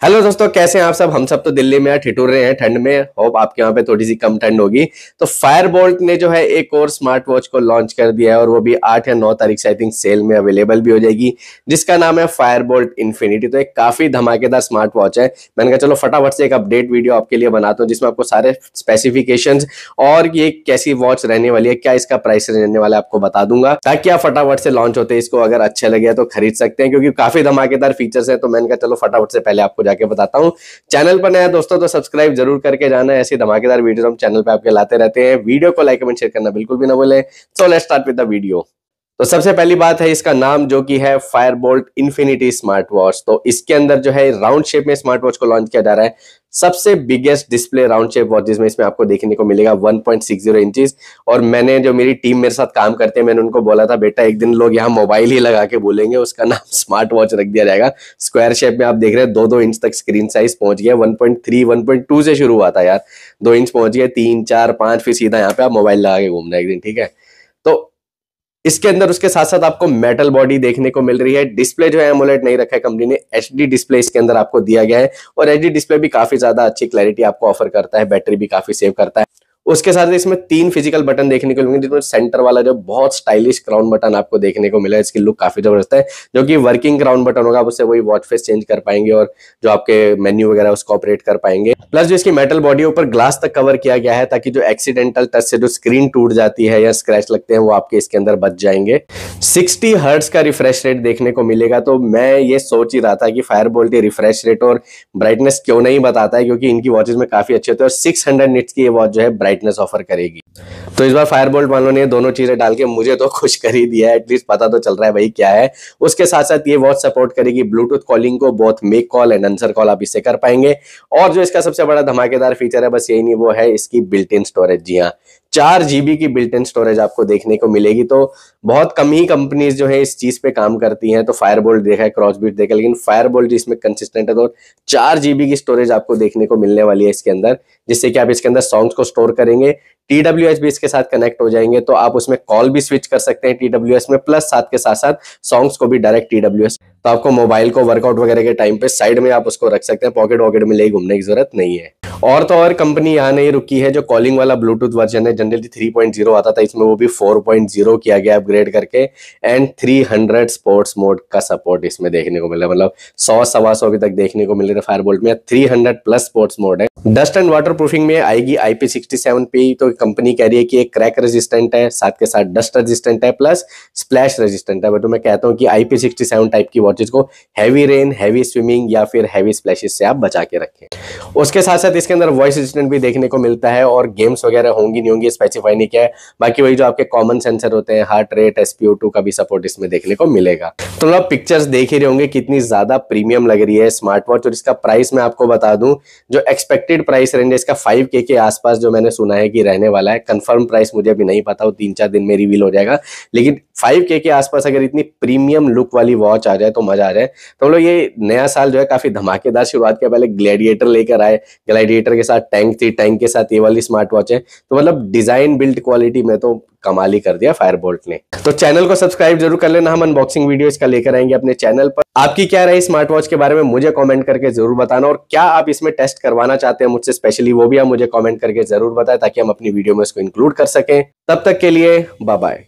Hello दोस्तों, कैसे हैं आप सब? हम सब तो दिल्ली में ठिठुर रहे हैं, ठंड में। होप आपके यहाँ पे थोड़ी सी कम ठंड होगी। तो फायर बोल्ट ने जो है एक और स्मार्ट वॉच को लॉन्च कर दिया है और वो भी आठ या नौ तारीख से आई थिंक सेल में अवेलेबल भी हो जाएगी, जिसका नाम है फायर बोल्ट इन्फिनिटी तो एक काफ़ी धमाकेदार स्मार्ट वॉच है। मैंने कहा, चलो फटाफट से एक अपडेट वीडियो आपके लिए बनाता हूँ, जिसमें आपको सारे स्पेसिफिकेशन और ये कैसी वॉच रहने वाली है, क्या इसका प्राइस रहने वाला है, आपको बता दूँगा। ताकि आप फटाफट से लॉन्च होते, इसको अगर अच्छा लगे तो खरीद सकते हैं, क्योंकि काफ़ी धमाकेदार फीचर्स है। तो मैंने कहा, चलो फटाफट से पहले आपको जाके बताता हूँ। चैनल पर नया दोस्तों तो सब्सक्राइब ज़रूर करके जाना। ऐसी धमाकेदार वीडियो हम चैनल पर आपके लाते रहते हैं। वीडियो को लाइक, कमेंट शेयर करना बिल्कुल भी ना बोले so let start with the video तो सबसे पहली बात है इसका नाम जो कि है fire bolt infinity smart watch तो इसके अंदर जो है राउंड शेप में स्मार्ट वॉच को लॉन्च किया जा रहा है। सबसे biggest display round shape watch जिसमें इसमें आपको देखने को मिलेगा 1.60 इंचेस और मैंने जो मेरी टीम मेरे साथ काम करते हैं, मैंने उनको बोला था, बेटा, एक दिन लोग यहाँ मोबाइल ही लगा के बोलेंगे, उसका नाम स्मार्ट वॉच रख दिया जाएगा। स्क्वायर शेप में आप देख रहे हैं दो दो इंच तक स्क्रीन साइज़ पहुँच गया। वन पॉइंट से शुरू हुआ था यार। दो इंच पहुँच गया, तीन, चार, पाँच, फिर सीधा यहाँ पे आप मोबाइल लगा के घूमना एक दिन, ठीक है? तो इसके अंदर उसके साथ साथ आपको मेटल बॉडी देखने को मिल रही है। डिस्प्ले जो है एमोलेट नहीं रखा है कंपनी ने। एचडी डिस्प्ले इसके अंदर आपको दिया गया है। और एचडी डिस्प्ले भी काफ़ी ज़्यादा अच्छी क्लैरिटी आपको ऑफ़र करता है। बैटरी भी काफ़ी सेव करता है। उसके साथ इसमें तीन फ़िज़िकल बटन देखने को मिलेंगे जिसमें सेंटर वाला जो बहुत स्टाइलिश क्राउन बटन आपको देखने को मिला है, इसकी लुक काफ़ी ज़बरदस्त है, जो कि वर्किंग क्राउन बटन होगा उससे वही वॉच फेस चेंज कर पाएँगे और जो आपके मेन्यू वगैरह, उसको ऑपरेट कर पाएँगे। प्लस जो इसकी मेटल बॉडी ऊपर ग्लास तक कवर किया गया है, ताकि जो एक्सीडेंटल टच से जो स्क्रीन टूट जाती है या स्क्रैच लगते हैं, वो आपके इसके अंदर बच जाएँगे। सिक्सटी हर्ट्स का रिफ्रेश रेट देखने को मिलेगा तो मैं ये सोच ही रहा था कि फायर बोल्ट रिफ्रेश रेट और ब्राइटनेस क्यों नहीं बताता है, क्योंकि इनकी वॉचेज में काफ़ी अच्छे होते हैं, और सिक्स हंड्रेड निट्स की ये वॉच जो है ब्राइटनेस ऑफ़र करेगी। तो इस बार फायर बोल्ट वालों ने दोनों चीज़ें डाल के मुझे तो खुश कर ही दिया है एटलीस्ट पता तो चल रहा है भाई क्या है। उसके साथ साथ ये वॉच सपोर्ट करेगी ब्लूटूथ कॉलिंग को बहुत make call and answer call आप इससे कर पाएँगे। और जो इसका सबसे बड़ा धमाकेदार फीचर है, बस यही नहीं, वो है इसकी बिल्ट इन स्टोरेज जी हाँ चार जीबी की बिल्ट इन स्टोरेज आपको देखने को मिलेगी। तो बहुत कम ही कंपनीज़ जो है इस चीज़ पे काम करती हैं तो फायर बोल्ट देखा है क्रॉस बीट देखा लेकिन फायर बोल्ट इसमें कंसिस्टेंट है तो चार जीबी की स्टोरेज आपको देखने को मिलने वाली है इसके अंदर, जिससे कि आप इसके अंदर सॉन्ग्स को स्टोर करेंगे एच भी इसके साथ कनेक्ट हो जाएँगे तो आप उसमें कॉल भी स्विच कर सकते हैं टी डब्ल्यू एस में प्लस साथ के साथ साथ सॉन्ग्स को भी डायरेक्ट टीडब्ल्यू तो आपको मोबाइल को वर्कआउट वगैरह के टाइम पे साइड में आप उसको रख सकते हैं पॉकेट वॉकेट में ले घूमने की ज़रूरत नहीं है। और तो और कंपनी यहाँ नहीं रुकी है, जो कॉलिंग वाला ब्लूटूथ वर्जन है जनरली 3.0 आता था, इसमें वो भी 4.0 किया गया अपग्रेड करके एंड 300 स्पोर्ट्स मोड का सपोर्ट इसमें देखने को मिला मतलब सौ, सवा सौ अभी तक देखने को मिल रहा है फायर बोल्ट में 300 प्लस स्पोर्ट्स मोड है। डस्ट एंड वाटर प्रूफिंग में आएगी आईपी सिक्सटी सेवन पे तो कंपनी कह रही है कि एक क्रैक रेजिस्टेंट है, साथ के साथ डस्ट रेजिस्टेंट है प्लस स्प्लैश रेजिस्टेंट है, बट मैं कहता हूँ कि आईपी सिक्सटी सेवन टाइप की वॉचेज को हैवी रेन हैवी स्विमिंग या फिर हैवी स्प्लैशेस से आप बचा के रखें। उसके साथ साथ इसके अंदर वॉइस असिस्टेंट भी देखने को मिलता है और गेम्स वगैरह होंगी नहीं होंगी स्पेसिफाई नहीं किया है। बाकी वही जो आपके कॉमन सेंसर होते हैं हार्ट रेट एसपीओ का भी सपोर्ट इसमें देखने को मिलेगा। तो आप पिक्चर्स देख ही रहे होंगे कितनी ज़्यादा प्रीमियम लग रही है स्मार्ट वॉच और इसका प्राइस मैं आपको बता दूँ, जो एक्सपेक्टेड प्राइस रेंज इसका फाइव के के आसपास जो मैंने सुना है कि रहने वाला है कंफर्म प्राइस मुझे अभी नहीं पता, वो तीन चार दिन में रिवील हो जाएगा। लेकिन फाइव के के आसपास अगर इतनी प्रीमियम लुक वाली वॉच आ जाए तो मज़ा आ जाए। तो हम लोग ये नया साल जो है काफ़ी धमाकेदार शुरुआत किया। पहले ग्लैडिएटर लेकर आए ग्लैडिएटर के साथ टैंक थी टैंक के साथ ये वाली स्मार्ट वॉच है। तो मतलब डिज़ाइन बिल्ड क्वालिटी में तो कमाल ही कर दिया फायर बोल्ट ने। तो चैनल को सब्सक्राइब ज़रूर कर लेना। हम अनबॉक्सिंग वीडियो इसका लेकर आएँगे अपने चैनल पर। आपकी क्या रही स्मार्ट वॉच के बारे में मुझे कमेंट करके ज़रूर बताना। और क्या आप इसमें टेस्ट करवाना चाहते हैं मुझसे स्पेशली वो भी आप मुझे कमेंट करके ज़रूर बताएँ, ताकि हम अपनी वीडियो में इसको इंक्लूड कर सकें। तब तक के लिए बाय बाय